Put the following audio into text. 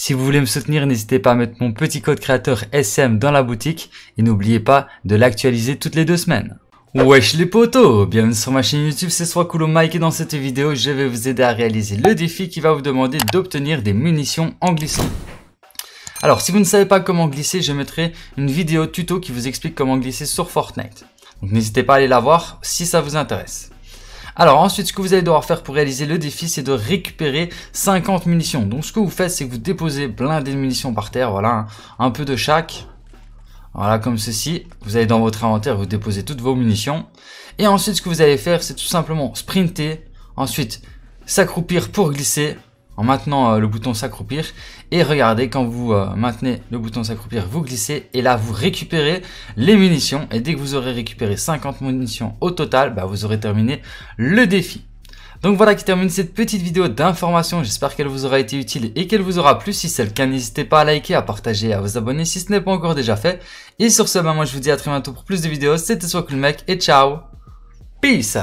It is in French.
Si vous voulez me soutenir, n'hésitez pas à mettre mon petit code créateur SM dans la boutique et n'oubliez pas de l'actualiser toutes les deux semaines. Wesh les potos, bienvenue sur ma chaîne YouTube, c'est Cool Mike et dans cette vidéo, je vais vous aider à réaliser le défi qui va vous demander d'obtenir des munitions en glissant. Alors, si vous ne savez pas comment glisser, je mettrai une vidéo tuto qui vous explique comment glisser sur Fortnite. Donc n'hésitez pas à aller la voir si ça vous intéresse. Alors ensuite, ce que vous allez devoir faire pour réaliser le défi, c'est de récupérer 50 munitions. Donc ce que vous faites, c'est que vous déposez plein de munitions par terre, voilà, un peu de chaque. Voilà, comme ceci. Vous allez dans votre inventaire, vous déposez toutes vos munitions. Et ensuite, ce que vous allez faire, c'est tout simplement sprinter. Ensuite, s'accroupir pour glisser en maintenant euh, le bouton s'accroupir. Et regardez, quand vous euh, maintenez le bouton s'accroupir, vous glissez et là vous récupérez les munitions. Et dès que vous aurez récupéré 50 munitions au total, bah, vous aurez terminé le défi. Donc voilà qui termine cette petite vidéo d'information. J'espère qu'elle vous aura été utile et qu'elle vous aura plu. Si c'est le cas, n'hésitez pas à liker, à partager, à vous abonner si ce n'est pas encore déjà fait. Et sur ce, bah, moi je vous dis à très bientôt pour plus de vidéos. C'était soit mec et ciao. Peace